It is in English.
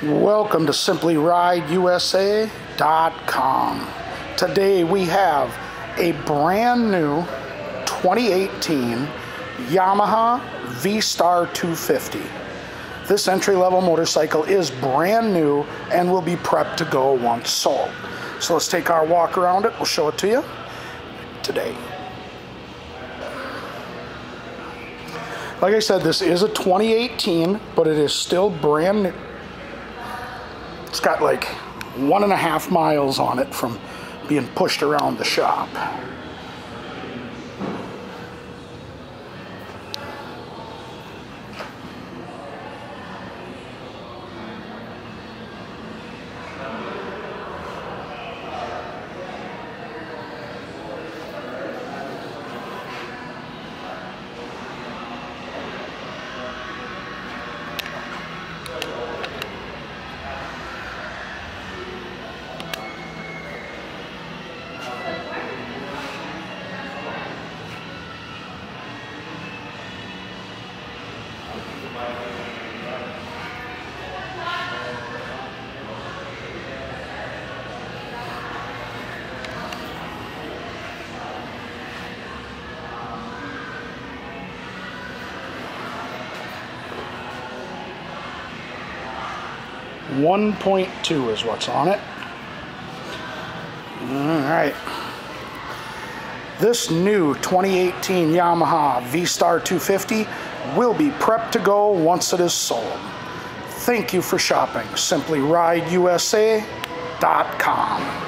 Welcome to SimplyRideUSA.com. Today we have a brand new 2018 Yamaha V-Star 250. This entry-level motorcycle is brand new and will be prepped to go once sold. So let's take our walk around it. We'll show it to you today. Like I said, this is a 2018, but it is still brand new. It's got like one and a half miles on it from being pushed around the shop. 1.2 is what's on it. All right. This new 2018 Yamaha V-Star 250 will be prepped to go once it is sold. Thank you for shopping. SimplyRideUSA.com.